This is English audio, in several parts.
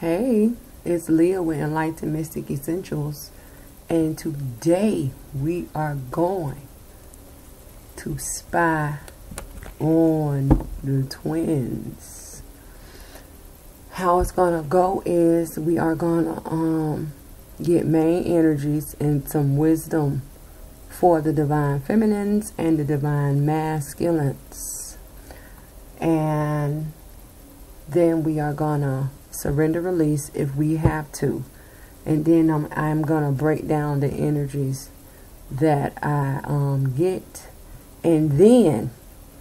Hey, it's Leah with Enlightened Mystic Essentials, and today we are going to spy on the twins. How it's gonna go is we are gonna um get main energies and some wisdom for the divine feminines and the divine masculines, and then we are gonna surrender release if we have to. And then I'm, I'm gonna break down the energies that I um, get. And then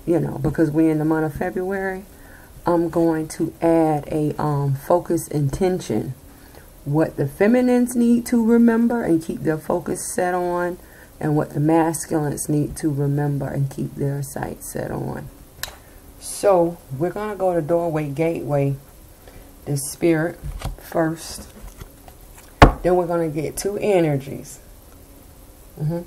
you know because we're in the month of February I'm going to add a um, focus intention. What the feminines need to remember and keep their focus set on and what the masculines need to remember and keep their sight set on. So we're gonna go to doorway gateway the spirit first. Then we're going to get two energies. Mm -hmm.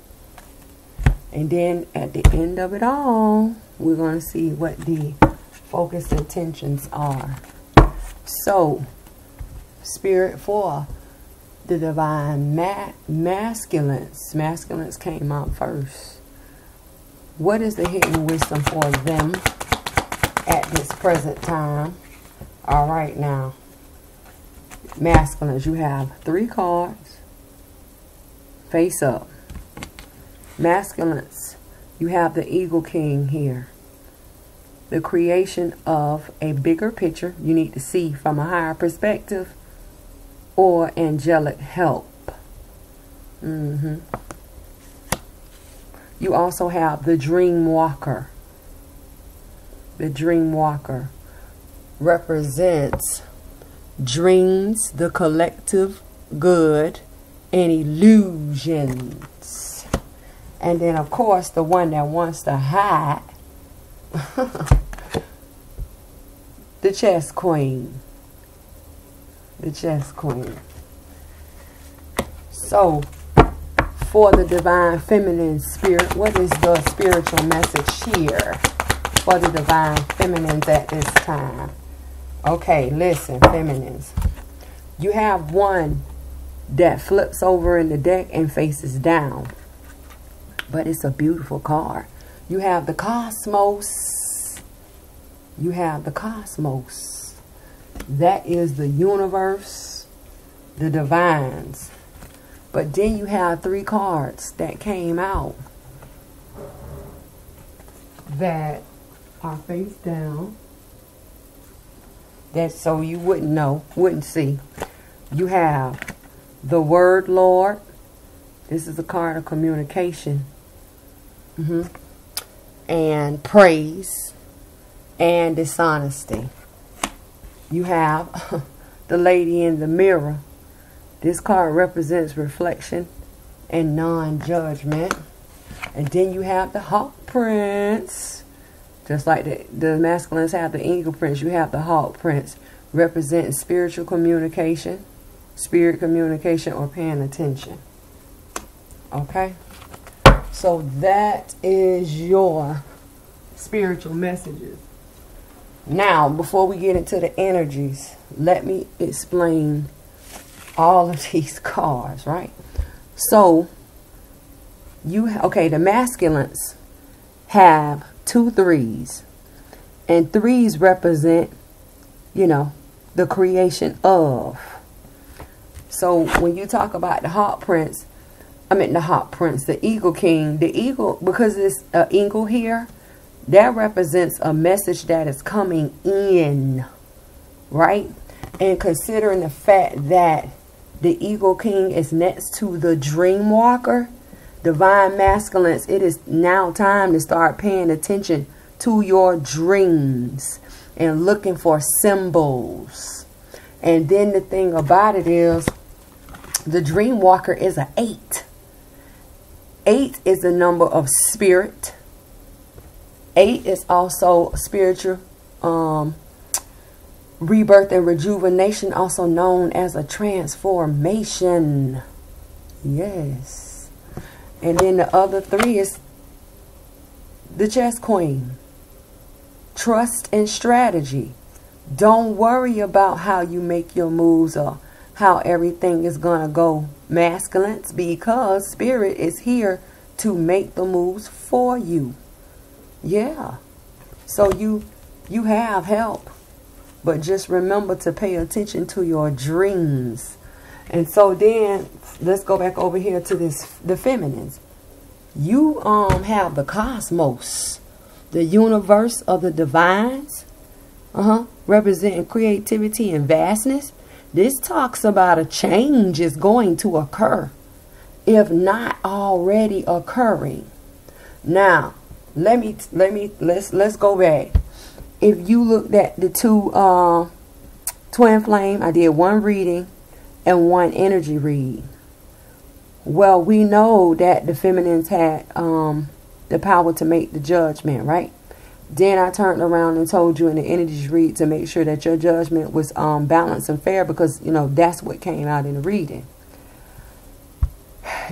And then at the end of it all, we're going to see what the focus intentions are. So, spirit for the divine ma masculines. Masculines came out first. What is the hidden wisdom for them at this present time? All right, now, masculines, you have three cards face up. Masculines, you have the Eagle King here. The creation of a bigger picture you need to see from a higher perspective or angelic help. Mm -hmm. You also have the Dream Walker. The Dream Walker represents dreams, the collective good, and illusions. And then, of course, the one that wants to hide, the chess queen. The chess queen. So, for the divine feminine spirit, what is the spiritual message here for the divine feminines at this time? Okay, listen, feminines. You have one that flips over in the deck and faces down. But it's a beautiful card. You have the cosmos. You have the cosmos. That is the universe, the divines. But then you have three cards that came out that are face down that so you wouldn't know, wouldn't see. You have the word Lord. This is a card of communication. Mm -hmm. And praise and dishonesty. You have the lady in the mirror. This card represents reflection and non-judgment. And then you have the Hawk Prince. Just like the, the masculines have the eagle prince, you have the hawk prince representing spiritual communication, spirit communication, or paying attention. Okay? So that is your spiritual messages. Now, before we get into the energies, let me explain all of these cards, right? So, you, okay, the masculines have two threes. And threes represent, you know, the creation of. So when you talk about the Hawk Prince, I mean the Hawk Prince, the Eagle King, the Eagle, because it's an eagle here, that represents a message that is coming in, right? And considering the fact that the Eagle King is next to the Dream Walker, divine masculines, it is now time to start paying attention to your dreams and looking for symbols. And then the thing about it is, the dream walker is an eight. Eight is the number of spirit. Eight is also spiritual um, rebirth and rejuvenation, also known as a transformation. Yes. And then the other three is the chess queen. Trust and strategy. Don't worry about how you make your moves or how everything is going to go masculines because spirit is here to make the moves for you. Yeah. So you you have help. But just remember to pay attention to your dreams. And so then let's go back over here to this the feminines. You um have the cosmos, the universe of the divines, uh-huh, representing creativity and vastness. This talks about a change is going to occur, if not already occurring. Now, let me let me let's let's go back. If you looked at the two uh, twin flame, I did one reading and one energy read. Well, we know that the feminines had um, the power to make the judgment, right? Then I turned around and told you in the energy read to make sure that your judgment was um, balanced and fair because, you know, that's what came out in the reading.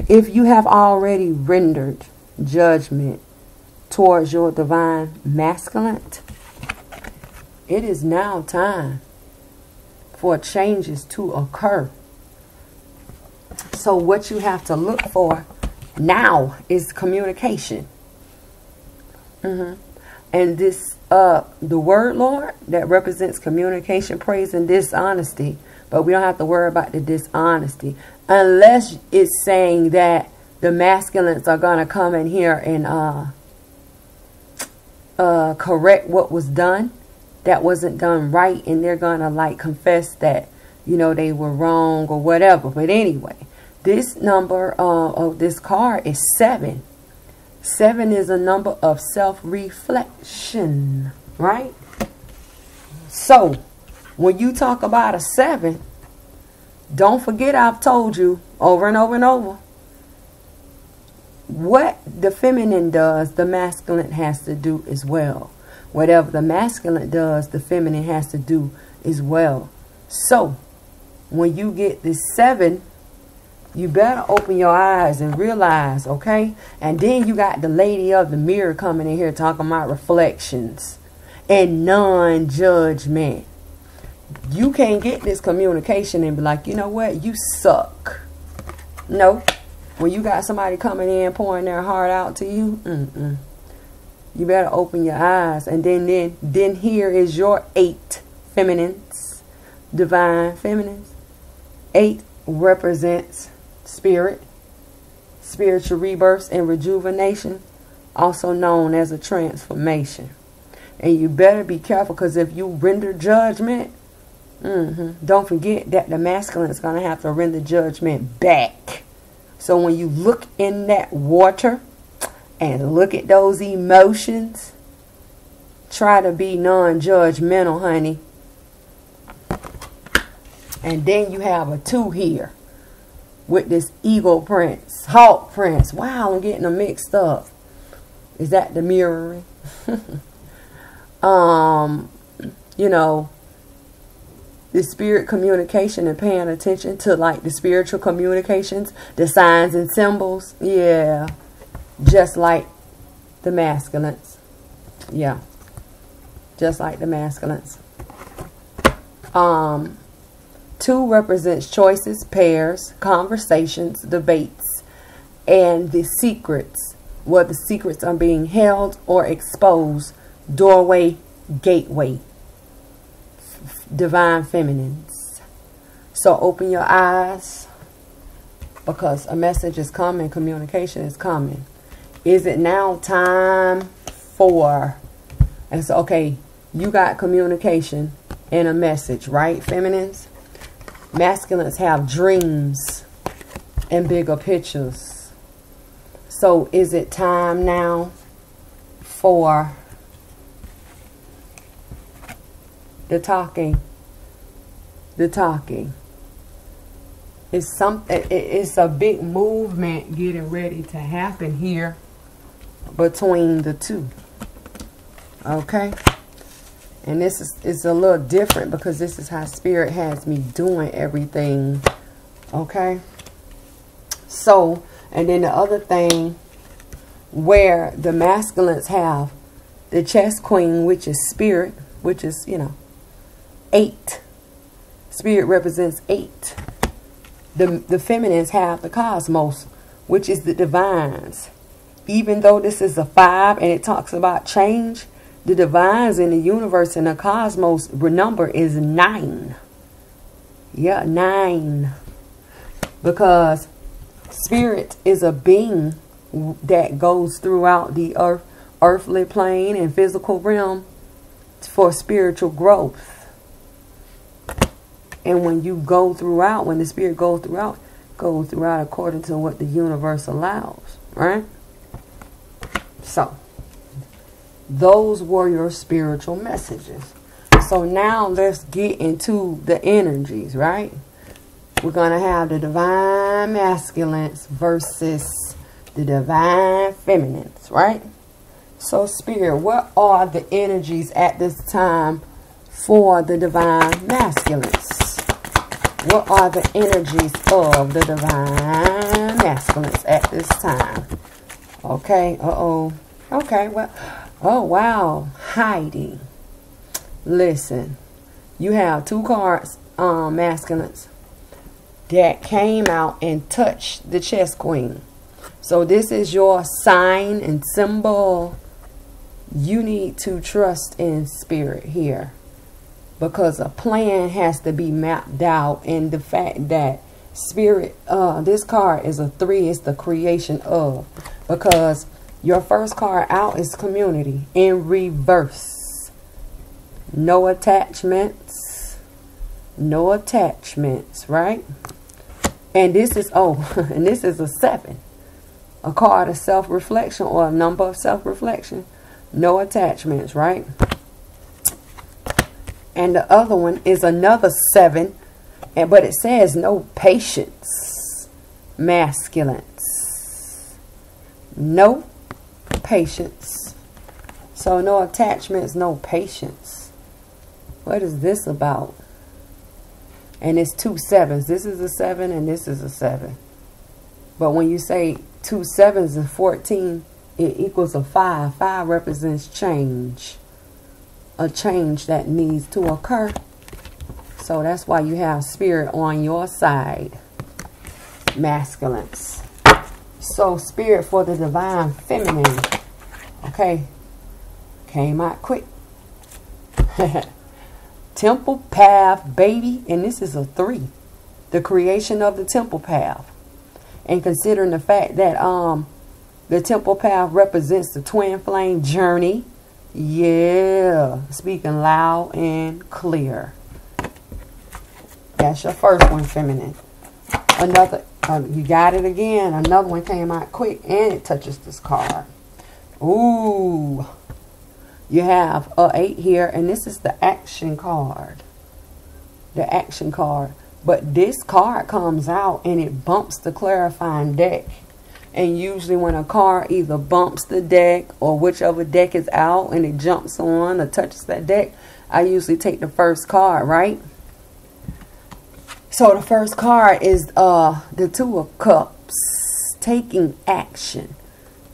If you have already rendered judgment towards your divine masculine, it is now time for changes to occur. So what you have to look for now is communication. Mm-hmm. And this, uh, the word Lord that represents communication, praise, and dishonesty. But we don't have to worry about the dishonesty unless it's saying that the masculines are going to come in here and uh, uh, correct what was done that wasn't done right and they're going to like confess that, you know, they were wrong or whatever. But anyway, this number uh, of this card is seven. Seven is a number of self-reflection, right? So, when you talk about a seven, don't forget I've told you over and over and over. What the feminine does, the masculine has to do as well. Whatever the masculine does, the feminine has to do as well. So, when you get this seven, you better open your eyes and realize, okay? And then you got the lady of the mirror coming in here talking about reflections and non-judgment. You can't get this communication and be like, you know what? You suck. No. When you got somebody coming in pouring their heart out to you, mm -mm. You better open your eyes. And then, then, then here is your eight feminines, divine feminines. Eight represents spirit, spiritual rebirth and rejuvenation, also known as a transformation. And you better be careful because if you render judgment, mm -hmm, don't forget that the masculine is going to have to render judgment back. So when you look in that water, and look at those emotions. Try to be non-judgmental, honey. And then you have a two here with this Eagle Prince, Hawk Prince. Wow, I'm getting them mixed up. Is that the mirroring? um, you know, the spirit communication and paying attention to like the spiritual communications, the signs and symbols. Yeah just like the masculines. Yeah. Just like the masculines. Um, two represents choices, pairs, conversations, debates, and the secrets, where the secrets are being held or exposed, doorway, gateway, divine feminines. So open your eyes because a message is coming, communication is coming. Is it now time for, and so, okay, you got communication and a message, right, feminines? Masculines have dreams and bigger pictures. So is it time now for the talking? The talking. It's some. It's a big movement getting ready to happen here between the two. Okay? And this is, is a little different because this is how Spirit has me doing everything. Okay? So, and then the other thing where the masculines have the chess queen, which is spirit, which is, you know, eight. Spirit represents eight. The, the feminines have the cosmos, which is the divines. Even though this is a five and it talks about change, the divines in the universe and the cosmos number is nine. Yeah, nine. Because spirit is a being that goes throughout the earth, earthly plane and physical realm for spiritual growth. And when you go throughout, when the spirit goes throughout, goes throughout according to what the universe allows, right? So, those were your spiritual messages. So now let's get into the energies, right? We're going to have the divine masculines versus the divine feminines, right? So, Spirit, what are the energies at this time for the divine masculines? What are the energies of the divine masculines at this time? Okay, uh-oh. Okay, well, oh, wow. Hiding. Listen, you have two cards, um, masculines, that came out and touched the chess queen. So this is your sign and symbol. You need to trust in spirit here because a plan has to be mapped out and the fact that spirit uh this card is a three it's the creation of because your first card out is community in reverse. No attachments. No attachments right? And this is oh and this is a seven. A card of self-reflection or a number of self-reflection. No attachments right? And the other one is another seven, and but it says no patience, masculines. No patience. So no attachments, no patience. What is this about? And it's two sevens. This is a seven and this is a seven. But when you say two sevens and 14, it equals a five. Five represents change a change that needs to occur. So that's why you have spirit on your side, masculines. So spirit for the divine feminine, okay, came out quick. temple path, baby, and this is a three. The creation of the temple path. And considering the fact that um the temple path represents the twin flame journey, yeah, speaking loud and clear. That's your first one, feminine. Another, uh, you got it again. Another one came out quick and it touches this card. Ooh. You have a 8 here and this is the action card. The action card. But this card comes out and it bumps the clarifying deck. And usually when a card either bumps the deck or whichever deck is out and it jumps on or touches that deck, I usually take the first card, right? So the first card is uh, the Two of Cups, taking action.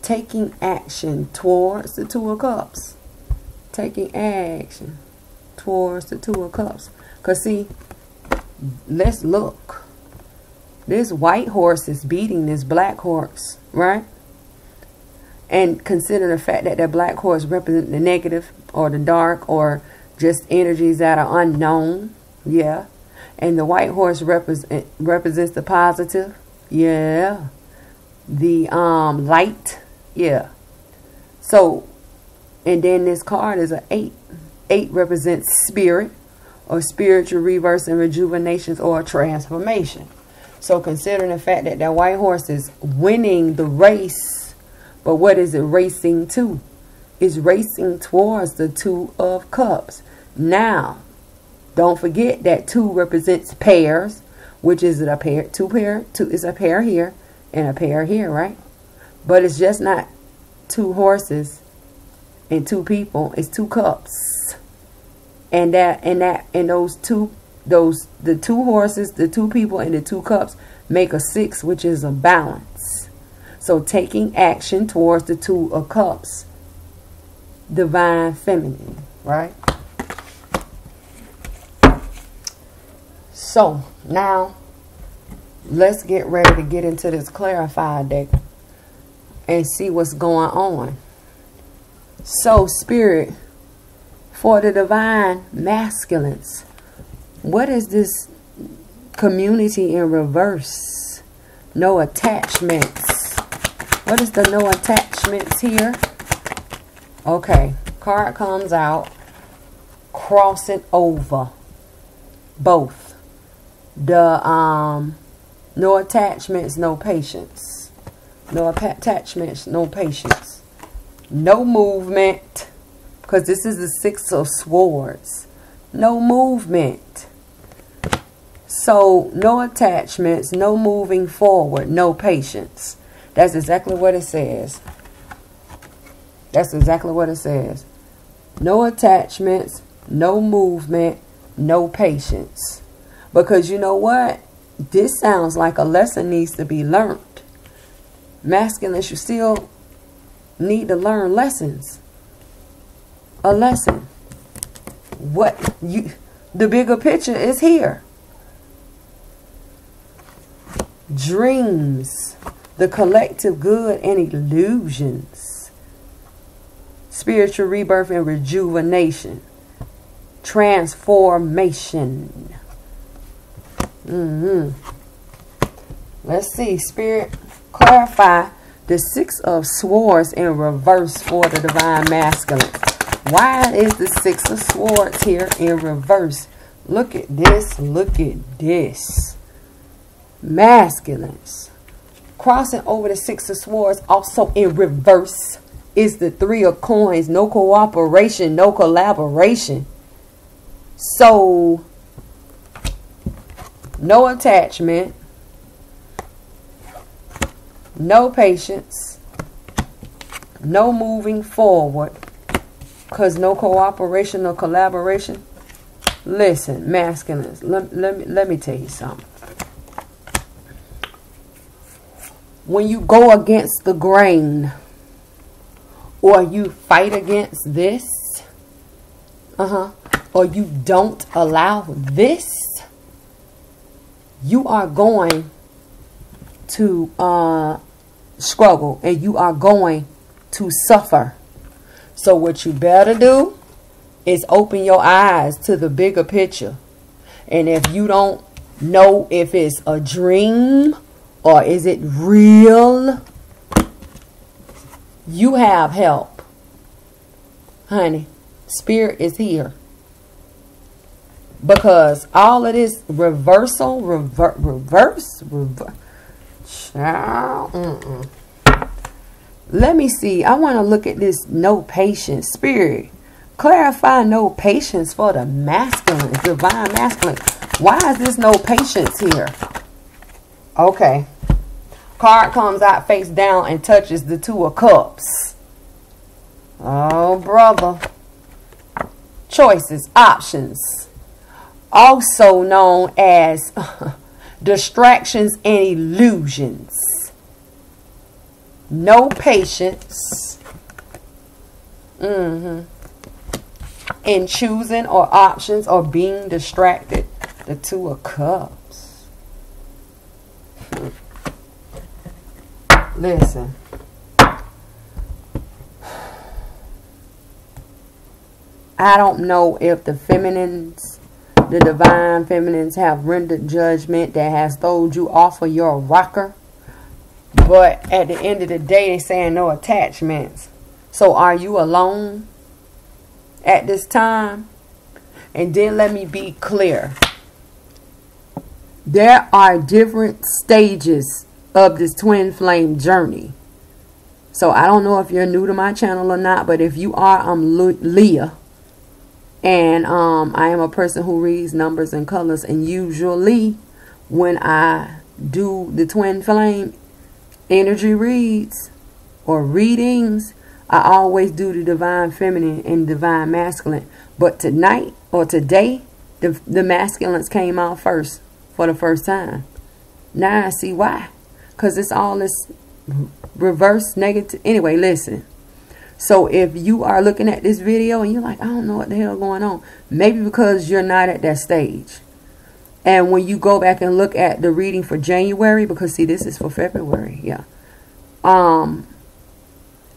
Taking action towards the Two of Cups. Taking action towards the Two of Cups. Because see, let's look. This white horse is beating this black horse, right? And consider the fact that that black horse represents the negative or the dark or just energies that are unknown. Yeah. And the white horse represent, represents the positive. Yeah. The um light. Yeah. So, and then this card is an 8. 8 represents spirit or spiritual reverse and rejuvenations or transformation. So considering the fact that that white horse is winning the race, but what is it racing to? It's racing towards the two of cups. Now, don't forget that two represents pairs, which is a pair, two pair, two is a pair here and a pair here, right? But it's just not two horses and two people. It's two cups. And that and that and those two those the two horses, the two people, and the two cups make a six, which is a balance. So taking action towards the two of cups, divine feminine, right? So now let's get ready to get into this clarified deck and see what's going on. So spirit, for the divine masculines, what is this community in reverse? No attachments. What is the no attachments here? Okay, card comes out, crossing over, both. The um, no attachments, no patience. No attachments, no patience. No movement, because this is the Six of Swords. No movement. So, no attachments, no moving forward, no patience. That's exactly what it says. That's exactly what it says. No attachments, no movement, no patience. Because you know what? This sounds like a lesson needs to be learned. Masculine, you still need to learn lessons. A lesson. What you the bigger picture is here. Dreams, the collective good and illusions. Spiritual rebirth and rejuvenation. Transformation. Mm-hmm. Let's see. Spirit, clarify the Six of Swords in reverse for the Divine Masculine. Why is the Six of Swords here in reverse? Look at this. Look at this. Masculines. Crossing over the Six of Swords also in reverse is the Three of Coins. No cooperation, no collaboration. So, no attachment, no patience, no moving forward, because no cooperation or collaboration. Listen, masculines, let, let, me, let me tell you something. When you go against the grain, or you fight against this, uh-huh, or you don't allow this, you are going to uh, struggle and you are going to suffer. So what you better do is open your eyes to the bigger picture. And if you don't know if it's a dream or is it real, you have help. Honey, spirit is here because all of this reversal, rever reverse, reverse. Child, mm -mm. Let me see. I want to look at this no patience spirit. Clarify no patience for the masculine, divine masculine. Why is this no patience here? Okay. Card comes out face down and touches the two of cups. Oh, brother. Choices, options also known as distractions and illusions. No patience mm -hmm. in choosing or options or being distracted. The Two of Cups. Listen. I don't know if the feminines the divine feminines have rendered judgment that has told you off of your rocker. But at the end of the day, they're saying no attachments. So are you alone at this time? And then let me be clear. There are different stages of this twin flame journey. So I don't know if you're new to my channel or not, but if you are, I'm Leah. And um, I am a person who reads numbers and colors. And usually when I do the twin flame energy reads or readings, I always do the divine feminine and divine masculine. But tonight or today, the, the masculines came out first for the first time. Now I see why. Because it's all this reverse negative. Anyway, listen. So if you are looking at this video and you're like, I don't know what the hell going on. Maybe because you're not at that stage. And when you go back and look at the reading for January, because see, this is for February, yeah. Um,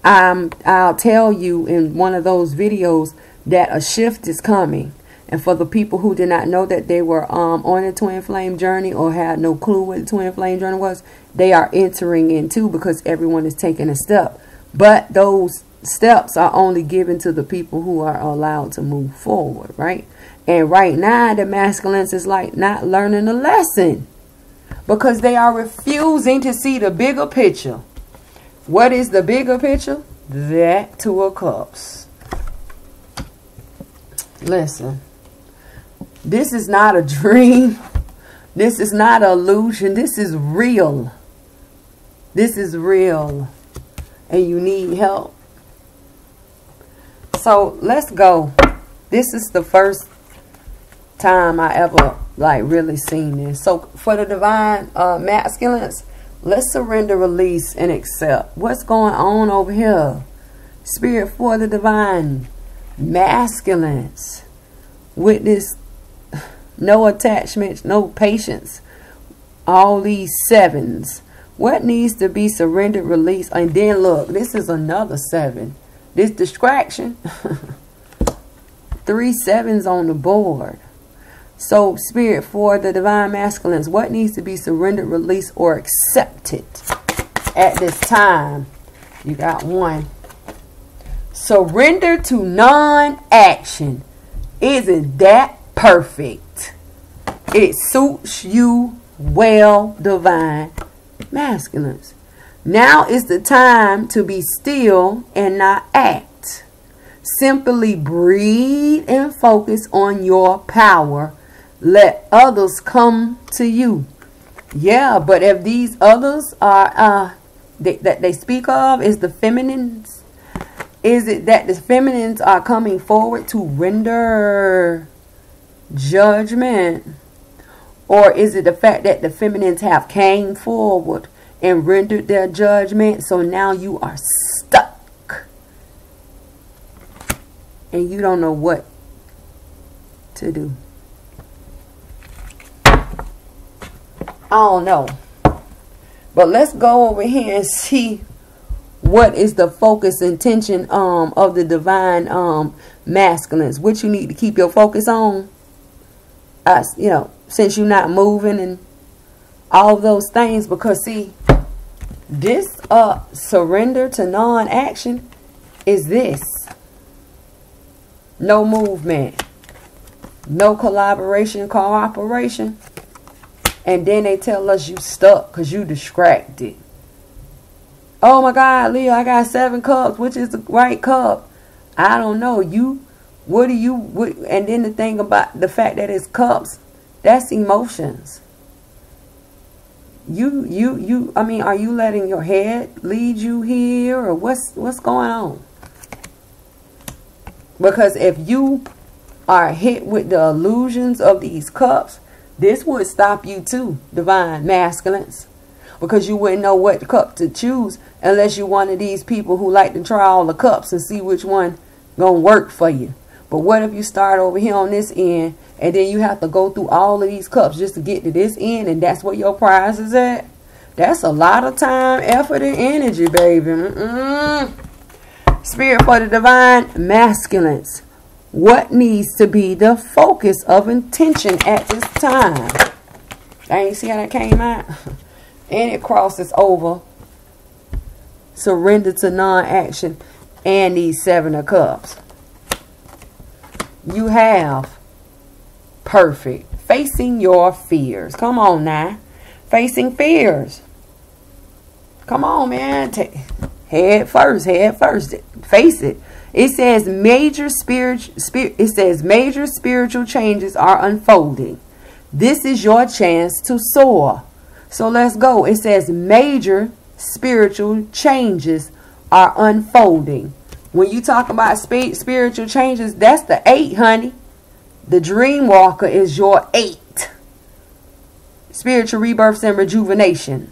I'm, I'll tell you in one of those videos that a shift is coming. And for the people who did not know that they were um, on a twin flame journey or had no clue what the twin flame journey was, they are entering into because everyone is taking a step. But those steps are only given to the people who are allowed to move forward, right? And right now, the masculines is like not learning a lesson because they are refusing to see the bigger picture. What is the bigger picture? That two of cups. Listen, this is not a dream. This is not illusion. This is real. This is real. And you need help. So let's go. This is the first time I ever like really seen this. So for the divine uh, masculines, let's surrender, release, and accept. What's going on over here? Spirit for the divine masculines. Witness no attachments, no patience. All these sevens. What needs to be surrendered, released? And then look, this is another seven. This distraction. Three sevens on the board. So, spirit for the divine masculines, what needs to be surrendered, released, or accepted at this time? You got one. Surrender to non-action. Isn't that perfect? It suits you well, divine masculines. Now is the time to be still and not act. Simply breathe and focus on your power let others come to you. Yeah, but if these others are uh they, that they speak of is the feminines, is it that the feminines are coming forward to render judgment? Or is it the fact that the feminines have came forward and rendered their judgment so now you are stuck and you don't know what to do? I don't know. But let's go over here and see what is the focus intention um of the divine um masculines. What you need to keep your focus on. Uh, you know, since you're not moving and all those things because see this uh surrender to non-action is this no movement no collaboration cooperation and then they tell us you stuck because you distracted. Oh my God, Leo, I got seven cups. Which is the right cup? I don't know. You, what do you, what, and then the thing about the fact that it's cups, that's emotions. You, you, you, I mean, are you letting your head lead you here or what's, what's going on? Because if you are hit with the illusions of these cups, this would stop you too, divine masculines. Because you wouldn't know what cup to choose unless you're one of these people who like to try all the cups and see which one gonna work for you. But what if you start over here on this end and then you have to go through all of these cups just to get to this end and that's where your prize is at? That's a lot of time, effort, and energy, baby. Mm -mm. Spirit for the divine masculines what needs to be the focus of intention at this time. I ain't see how that came out. and it crosses over. Surrender to non-action and these seven of cups. You have perfect. Facing your fears. Come on now. Facing fears. Come on, man. Take, head first. Head first. Face it. It says major spirit, spirit it says major spiritual changes are unfolding. This is your chance to soar. So let's go. It says major spiritual changes are unfolding. When you talk about spiritual changes, that's the eight, honey. The dream walker is your eight. Spiritual rebirths and rejuvenations.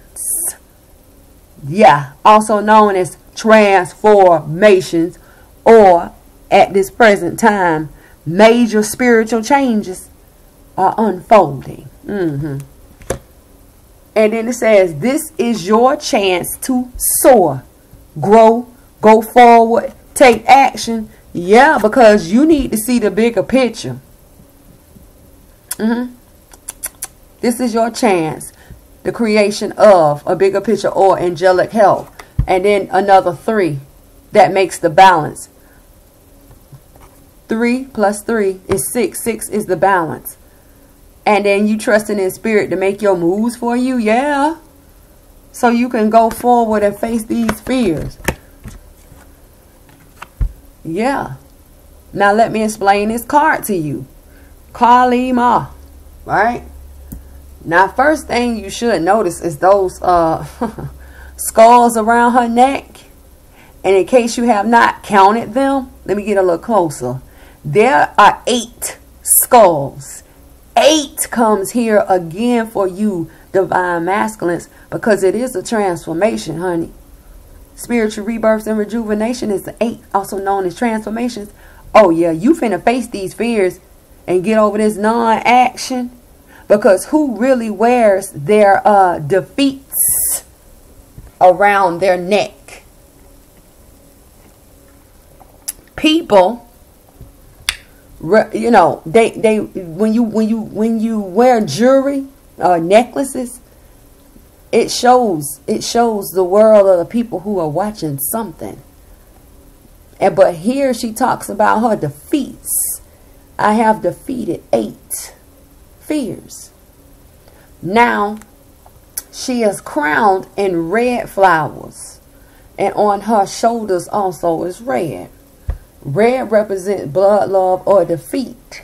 Yeah, also known as transformations or at this present time, major spiritual changes are unfolding. Mm-hmm. And then it says, this is your chance to soar, grow, go forward, take action. Yeah, because you need to see the bigger picture. Mm-hmm. This is your chance. The creation of a bigger picture or angelic help. And then another three. That makes the balance. Three plus three is six. Six is the balance. And then you trusting in spirit to make your moves for you. Yeah. So you can go forward and face these fears. Yeah. Now let me explain this card to you. Kali Ma. Right? Now first thing you should notice is those uh, skulls around her neck. And in case you have not counted them, let me get a little closer. There are eight skulls. Eight comes here again for you, divine masculines, because it is a transformation, honey. Spiritual rebirths and rejuvenation is the eight, also known as transformations. Oh, yeah, you finna face these fears and get over this non-action. Because who really wears their uh, defeats around their neck? People you know they they when you when you when you wear jewelry or necklaces it shows it shows the world of the people who are watching something and but here she talks about her defeats i have defeated eight fears now she is crowned in red flowers and on her shoulders also is red Red represents blood, love, or defeat.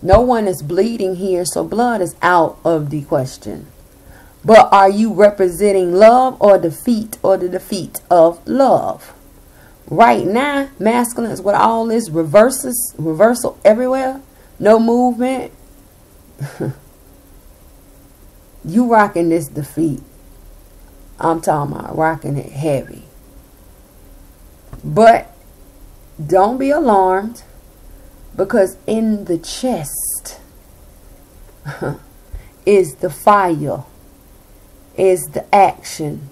No one is bleeding here, so blood is out of the question. But are you representing love or defeat or the defeat of love? Right now, masculines with all this reverses, reversal everywhere, no movement. you rocking this defeat. I'm talking about rocking it heavy. But don't be alarmed because in the chest is the fire, is the action,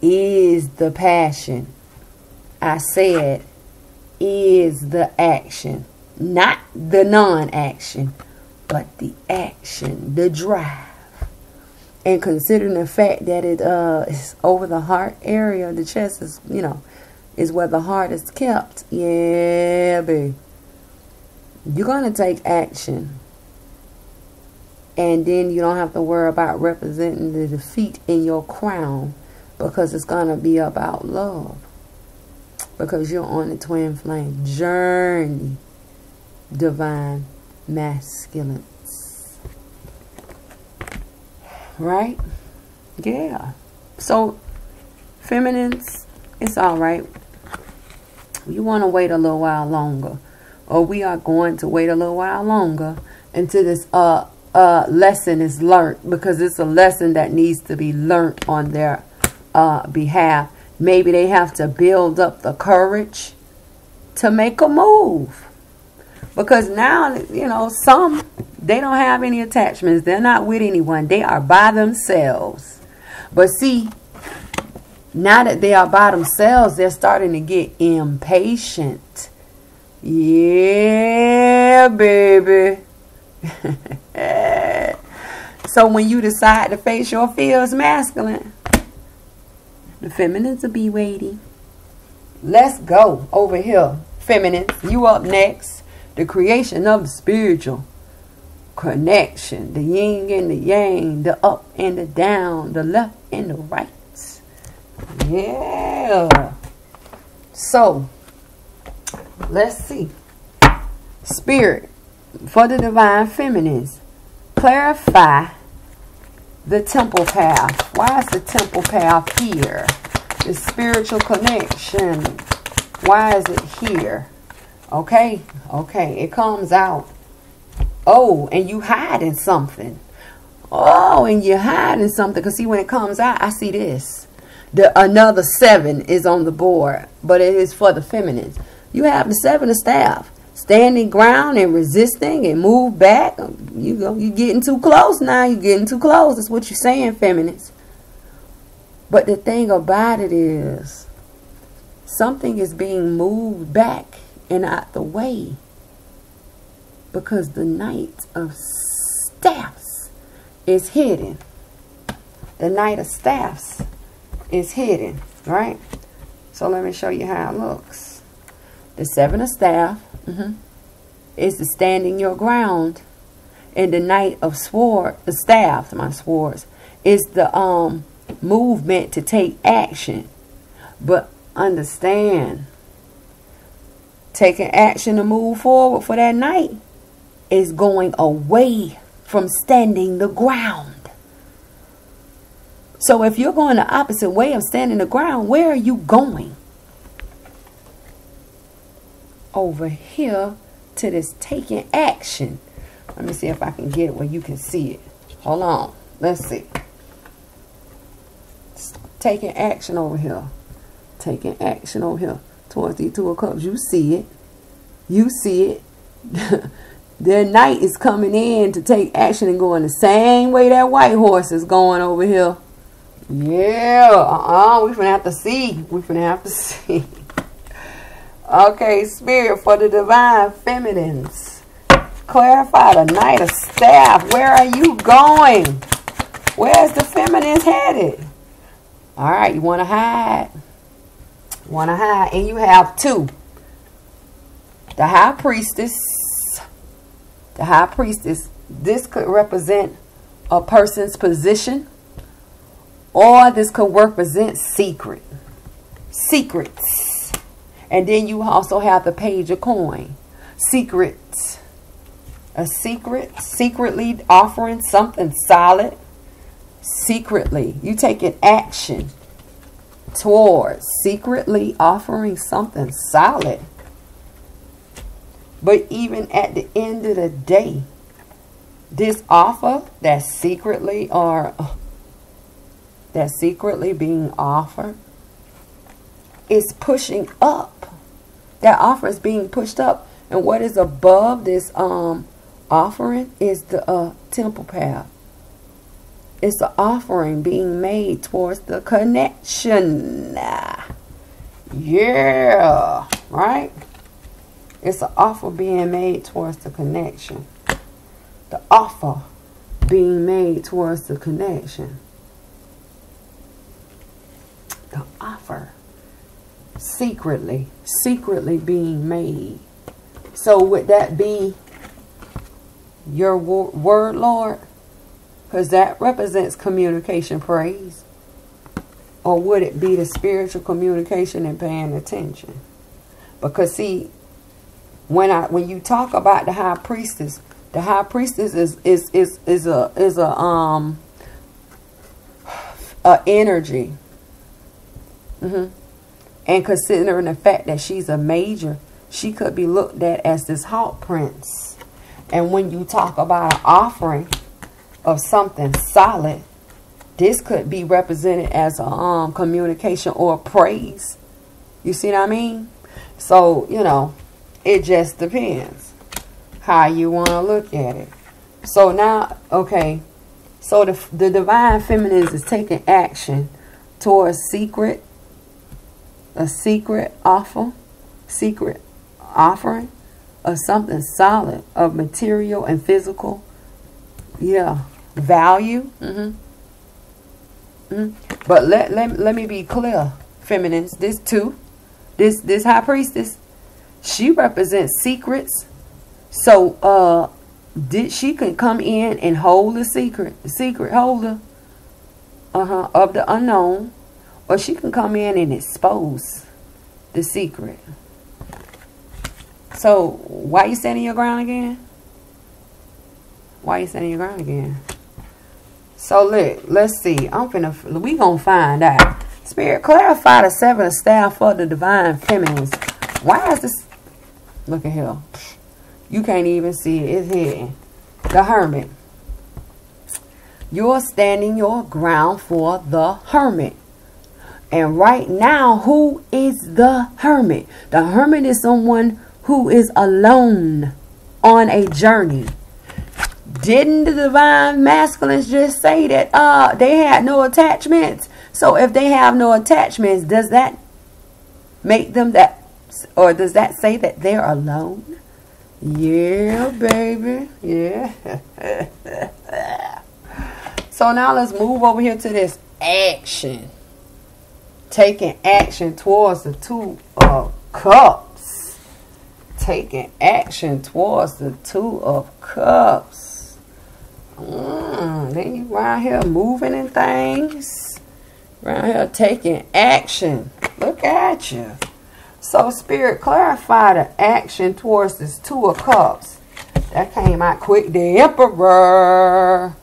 is the passion. I said, is the action, not the non action, but the action, the drive. And considering the fact that it uh, is over the heart area, the chest is, you know, is where the heart is kept. Yeah, babe. You're going to take action. And then you don't have to worry about representing the defeat in your crown because it's going to be about love. Because you're on the twin flame journey, divine masculines. Right? Yeah. So, feminines, it's all right you want to wait a little while longer or we are going to wait a little while longer until this uh uh lesson is learned because it's a lesson that needs to be learned on their uh behalf. Maybe they have to build up the courage to make a move. Because now you know some they don't have any attachments. They're not with anyone. They are by themselves. But see now that they are by themselves, they're starting to get impatient. Yeah, baby. Eh. so when you decide to face your fears masculine, the feminines will be waiting. Let's go over here. Feminine, you up next. The creation of the spiritual connection. The yin and the yang. The up and the down. The left and the right. Yeah. So, let's see. Spirit for the divine feminines. Clarify the temple path. Why is the temple path here? The spiritual connection. Why is it here? Okay, okay, it comes out. Oh, and you hiding something. Oh, and you're hiding something. Because see, when it comes out, I see this. The another seven is on the board, but it is for the feminine. You have the seven of staff. Standing ground and resisting and move back. Um, you go, you're getting too close now. You're getting too close. That's what you're saying, feminists. But the thing about it is, something is being moved back and out the way because the knight of staffs is hidden. The knight of staffs is hidden, right? So let me show you how it looks. The seven of staff mm -hmm, is the standing your ground. And the knight of sword, the staff, my swords, is the um movement to take action. But understand, taking action to move forward for that knight is going away from standing the ground. So if you're going the opposite way of standing the ground, where are you going? Over here to this taking action. Let me see if I can get it where you can see it. Hold on. Let's see taking action over here. Taking action over here towards the two of cups. You see it. You see it. Their knight is coming in to take action and going the same way that white horse is going over here. Yeah, uh-uh, we finna have to see. We finna have to see. Okay, spirit for the divine feminines. Clarify the knight of staff. Where are you going? Where's the feminines headed? All right, you want to hide. Want to hide. And you have two. The high priestess. The high priestess. This could represent a person's position. Or this could represent secret. Secrets. And then you also have the page of coin. Secrets. A secret. Secretly offering something solid secretly. You taking action towards secretly offering something solid. But even at the end of the day, this offer that secretly or uh, that secretly being offered is pushing up. That offer is being pushed up. And what is above this um offering is the uh, temple path. It's the offering being made towards the connection. Yeah, right? It's an offer being made towards the connection. The offer being made towards the connection. The offer secretly, secretly being made. So would that be your word, Lord? Because that represents communication praise. Or would it be the spiritual communication and paying attention? Because see, when I when you talk about the high priestess, the high priestess is is is is a is a um a energy. Mm -hmm. And considering the fact that she's a major, she could be looked at as this hawk prince. And when you talk about an offering, of something solid, this could be represented as a um, communication or praise. You see what I mean? So, you know, it just depends how you want to look at it. So now, okay, so the, the divine feminine is taking action towards secret, a secret offer, secret offering of something solid, of material and physical. Yeah, value. Mm -hmm. Mm -hmm. But let, let, let me be clear, feminines. This too, this, this high priestess, she represents secrets. So, uh, did she can come in and hold the secret, the secret holder, uh-huh, of the unknown, or she can come in and expose the secret. So, why you standing your ground again? Why you standing your ground again? So look, let's see. I'm finna, we gonna find out. Spirit, clarify the seven of staff for the divine feminines. Why is this? Look at here. You can't even see it. It's hidden. The hermit. You're standing your ground for the hermit. And right now, who is the hermit? The hermit is someone who is alone on a journey. Didn't the divine masculines just say that uh they had no attachments? So if they have no attachments, does that make them that or does that say that they're alone? Yeah, baby. Yeah. so now let's move over here to this action. Taking action towards the two of cups. Taking action towards the two of cups. Mm, then you around here moving and things. Around here taking action. Look at you. So Spirit, clarify the action towards this Two of Cups. That came out quick. The Emperor.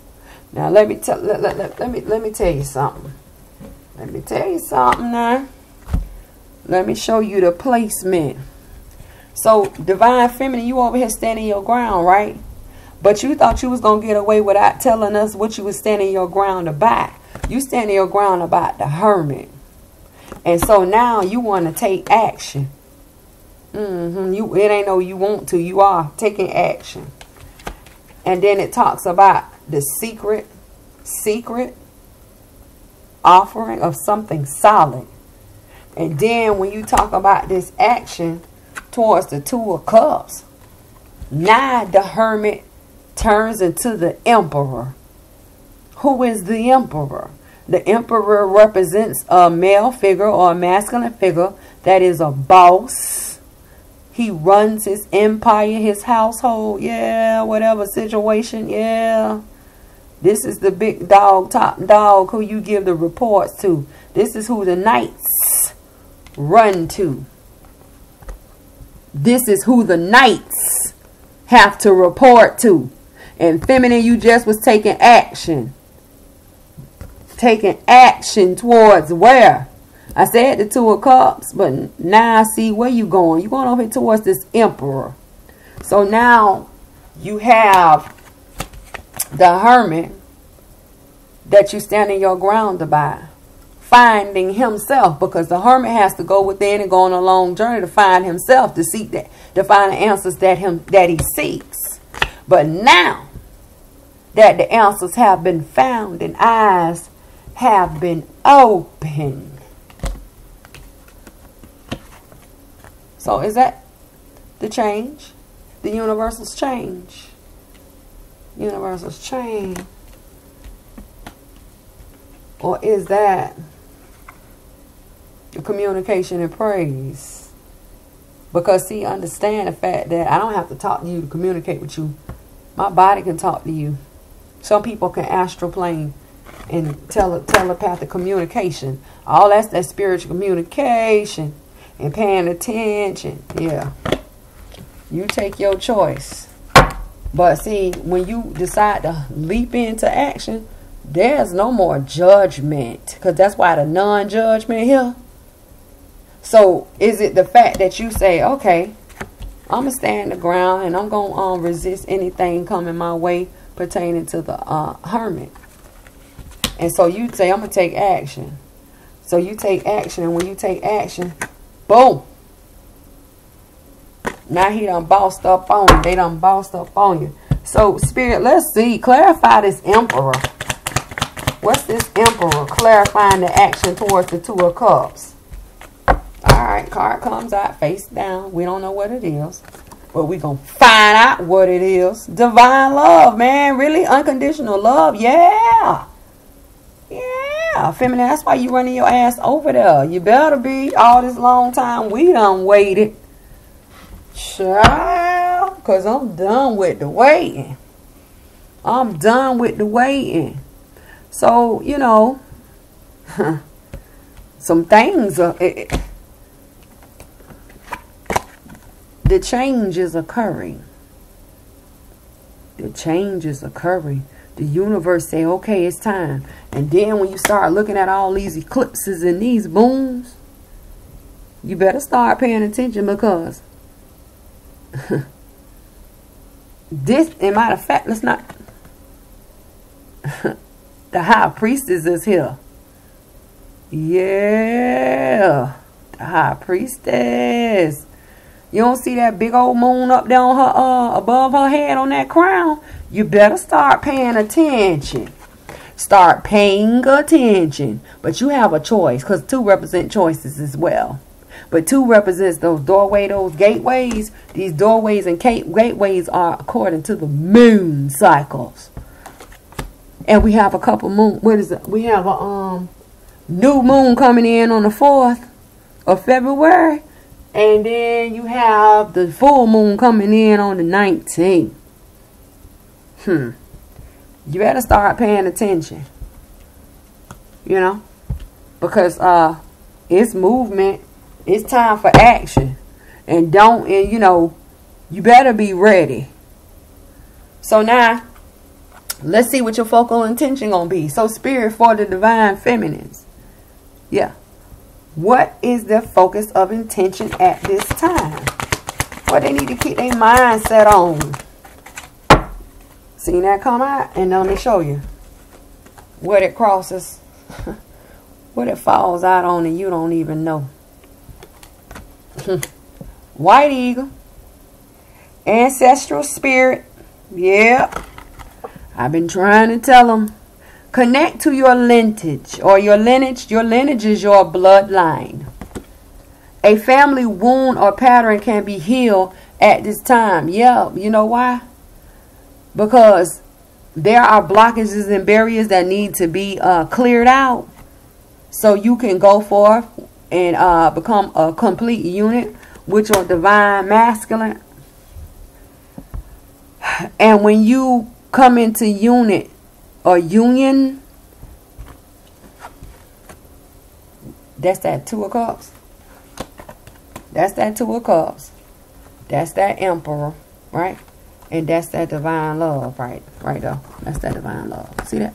Now let me tell let, let, let, let me let me tell you something. Let me tell you something now. Let me show you the placement. So Divine Feminine, you over here standing your ground, right? But you thought you was gonna get away without telling us what you was standing your ground about. You standing your ground about the hermit. And so now you want to take action. Mm-hmm. You it ain't no you want to. You are taking action. And then it talks about the secret, secret offering of something solid. And then when you talk about this action towards the two of cups, now the hermit turns into the emperor. Who is the emperor? The emperor represents a male figure or a masculine figure that is a boss. He runs his empire, his household, yeah, whatever situation, yeah. This is the big dog, top dog who you give the reports to. This is who the knights run to. This is who the knights have to report to. And feminine, you just was taking action taking action towards where? I said the two of cups, but now I see where you going. You're going over towards this emperor. So now you have the hermit that you stand in your ground by. Finding himself because the hermit has to go within and go on a long journey to find himself to seek that to find the answers that him that he seeks. But now that the answers have been found and eyes have been opened. So is that the change? The universal's change. Universal's change. Or is that communication and praise? Because see, understand the fact that I don't have to talk to you to communicate with you. My body can talk to you. Some people can astral plane and tele telepathic communication. All that's that spiritual communication and paying attention. Yeah. You take your choice. But see, when you decide to leap into action, there's no more judgment. Because that's why the non-judgment here. So is it the fact that you say, okay, I'm going to stand the ground and I'm going to um, resist anything coming my way pertaining to the uh, hermit. And so you say, I'm going to take action. So you take action. And when you take action, boom. Now he done bossed up on you. They done bossed up on you. So, Spirit, let's see. Clarify this Emperor. What's this Emperor? Clarifying the action towards the Two of Cups. Alright, card comes out face down. We don't know what it is. But we going to find out what it is. Divine love, man. Really? Unconditional love. Yeah. Yeah, feminine. That's why you running your ass over there. You better be all this long time. We done waited. Child, because I'm done with the waiting. I'm done with the waiting. So, you know, some things are... It, the change is occurring. The change is occurring the universe say, okay, it's time. And then when you start looking at all these eclipses and these booms, you better start paying attention because this, in matter of fact, let's not, the high priestess is here. Yeah, the high priestess. You don't see that big old moon up there on her, uh, above her head on that crown? You better start paying attention. Start paying attention. But you have a choice because two represent choices as well. But two represents those doorway, those gateways. These doorways and gateways are according to the moon cycles. And we have a couple moon. What is it? We have a um new moon coming in on the fourth of February, and then you have the full moon coming in on the nineteenth. Hmm. You better start paying attention. You know, because uh, it's movement it's time for action. And don't, and you know, you better be ready. So now, let's see what your focal intention gonna be. So spirit for the divine feminines. Yeah. What is their focus of intention at this time? What they need to keep their mindset on. Seen that come out? And let me show you. What it crosses. what it falls out on and you don't even know. White eagle. Ancestral spirit. Yep. I've been trying to tell them. Connect to your lineage or your lineage. Your lineage is your bloodline. A family wound or pattern can be healed at this time. Yep. you know why? Because there are blockages and barriers that need to be uh, cleared out so you can go forth and uh, become a complete unit with your divine masculine. And when you come into unit or union, that's that two of cups. That's that two of cups. That's that emperor, right? And that's that divine love, right? Right though. That's that divine love. See that?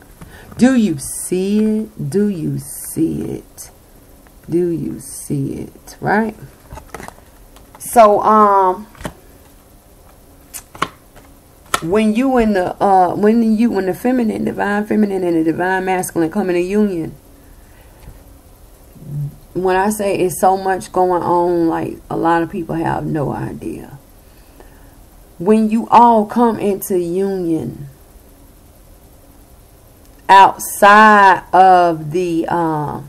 Do you see it? Do you see it? Do you see it right? So um when you and the uh when you when the feminine divine feminine and the divine masculine come in a union when I say it's so much going on like a lot of people have no idea. When you all come into union outside of the um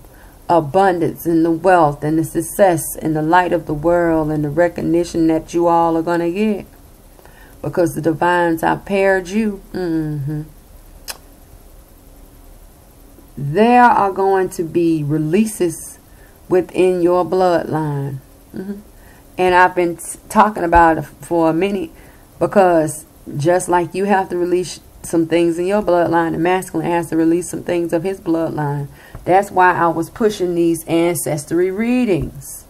abundance and the wealth and the success and the light of the world and the recognition that you all are going to get because the divines have paired you mm -hmm. there are going to be releases within your bloodline mm -hmm. and I've been talking about it for a minute because just like you have to release some things in your bloodline the masculine has to release some things of his bloodline that's why I was pushing these ancestry readings.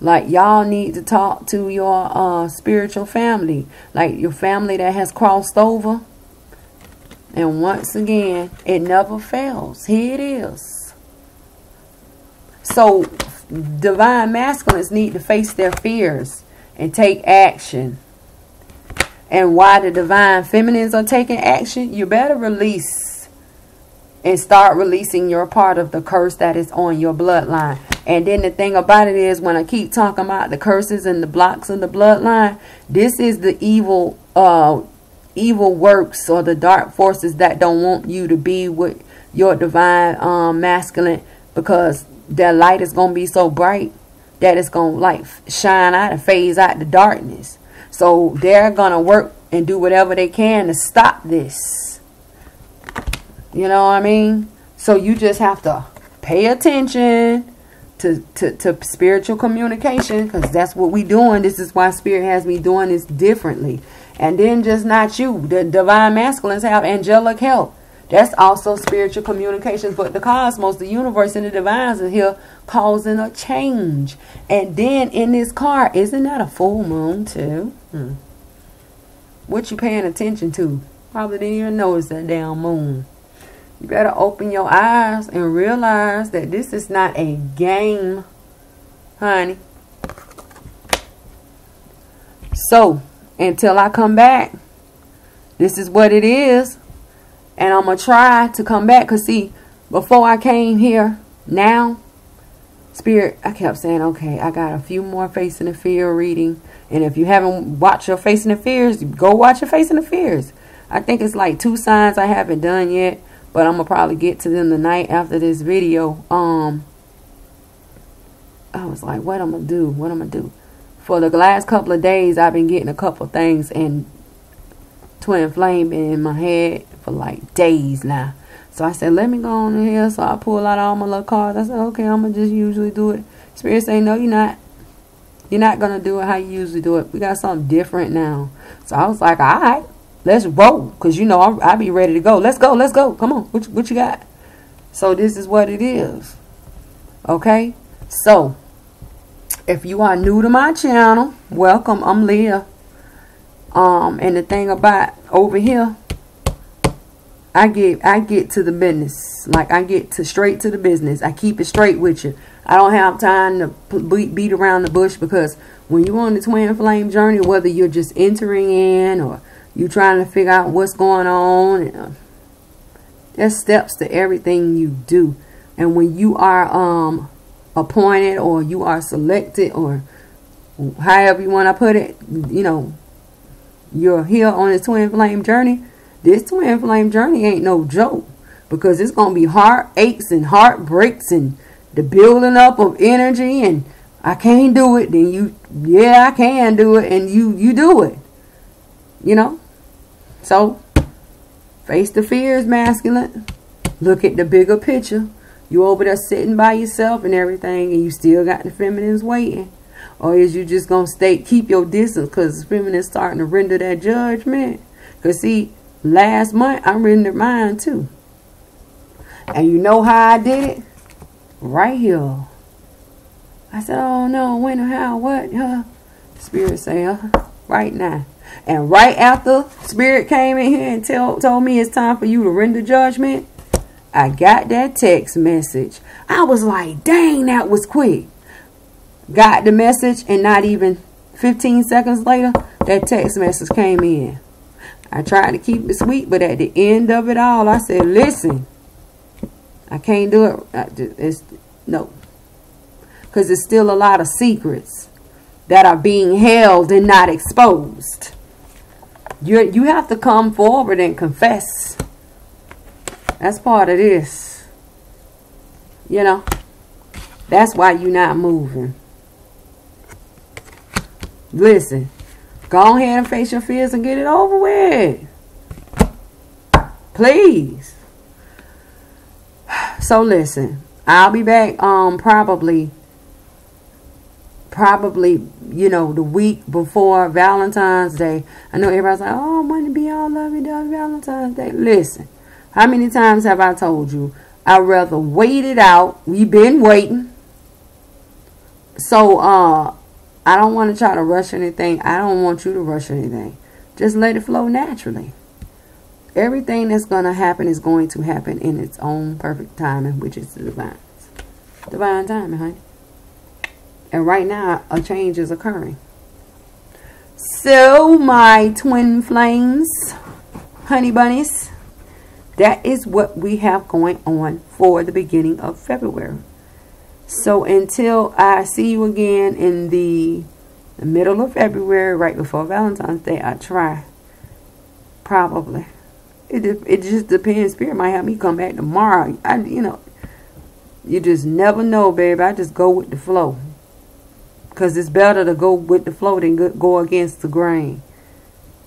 Like y'all need to talk to your uh, spiritual family. Like your family that has crossed over. And once again, it never fails. Here it is. So divine masculines need to face their fears and take action. And why the divine feminines are taking action, you better release and start releasing your part of the curse that is on your bloodline. And then the thing about it is when I keep talking about the curses and the blocks in the bloodline, this is the evil uh evil works or the dark forces that don't want you to be with your divine um masculine because their light is going to be so bright that it's going to like shine out and phase out the darkness. So they're going to work and do whatever they can to stop this. You know what I mean? So you just have to pay attention to, to, to spiritual communication because that's what we doing. This is why spirit has me doing this differently. And then just not you. The divine masculines have angelic help. That's also spiritual communications. But the cosmos, the universe, and the divines are here causing a change. And then in this car, isn't that a full moon too? Hmm. What you paying attention to? Probably didn't even notice that damn moon. You better open your eyes and realize that this is not a game, honey. So, until I come back, this is what it is. And I'm going to try to come back. Because, see, before I came here, now, Spirit, I kept saying, okay, I got a few more Facing the Fear reading. And if you haven't watched your Facing the Fears, go watch your Facing the Fears. I think it's like two signs I haven't done yet. But I'm to probably get to them the night after this video. Um, I was like, what I'm to do? What I'm to do? For the last couple of days, I've been getting a couple things and twin flame in my head for like days now. So I said, let me go on here. So I pull out all my little cards. I said, okay, I'm to just usually do it. Spirit say, no, you're not. You're not to do it how you usually do it. We got something different now. So I was like, all right, let's roll. Because, you know, I'll, be ready to go. Let's go. Let's go. Come on. What, what you got? So this is what it is. Okay? So, if you are new to my channel, welcome. I'm Leah. Um, and the thing about over here, I get I get to the business. Like I get to straight to the business. I keep it straight with you. I don't have time to beat beat around the bush because when you're on the twin flame journey, whether you're just entering in or you're trying to figure out what's going on, there's steps to everything you do. And when you are um appointed or you are selected or however you want to put it, you know, you're here on the twin flame journey this twin flame journey ain't no joke because it's going to be heartaches and heartbreaks and the building up of energy and I can't do it. Then you, yeah, I can do it. And you, you do it. You know? So, face the fears, masculine. Look at the bigger picture. You over there sitting by yourself and everything and you still got the feminines waiting. Or is you just going to stay, keep your distance because the feminines starting to render that judgment? Because see, Last month, I rendered mine too. And you know how I did it? Right here. I said, oh no, when, how, what, huh? Spirit say, uh, right now. And right after Spirit came in here and tell, told me it's time for you to render judgment, I got that text message. I was like, dang, that was quick. Got the message and not even 15 seconds later, that text message came in. I tried to keep it sweet, but at the end of it all, I said, listen, I can't do it. It's, no. Because there's still a lot of secrets that are being held and not exposed. You, you have to come forward and confess. That's part of this. You know. That's why you're not moving. Listen. Go ahead and face your fears and get it over with. Please. So listen, I'll be back um probably probably, you know, the week before Valentine's Day. I know everybody's like, oh, I want to be all lovey-dovey Valentine's Day. Listen, how many times have I told you I'd rather wait it out. We've been waiting. So, uh, I don't want to try to rush anything. I don't want you to rush anything. Just let it flow naturally. Everything that's going to happen is going to happen in its own perfect timing, which is the divine. Divine timing, honey. And right now, a change is occurring. So, my twin flames, honey bunnies, that is what we have going on for the beginning of February. So until I see you again in the, middle of February, right before Valentine's Day, I try. Probably. It it just depends. Spirit might have me come back tomorrow. I you know, you just never know, baby. I just go with the flow. Cause it's better to go with the flow than go against the grain.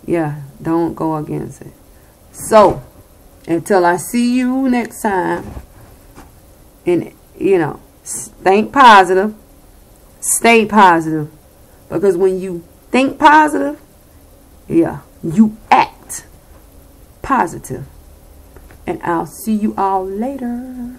Yeah, don't go against it. So, until I see you next time, and you know, think positive, stay positive. Because when you think positive, yeah, you act positive. And I'll see you all later.